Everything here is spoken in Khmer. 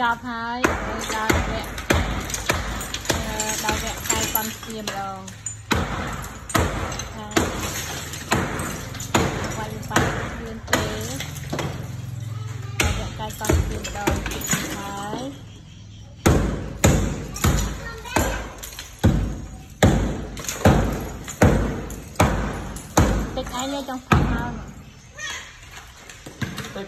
ចប់ហើយដល់វគ្គដល់វគ្គកាយប៉ុនស្ទៀមម្ដងហើយវាយបាក់លឿនទេដល់វគ្គកាយប៉ុនស្ទៀមម្ដងហើយតិចឯងលេចចង់ផាត់មកតិច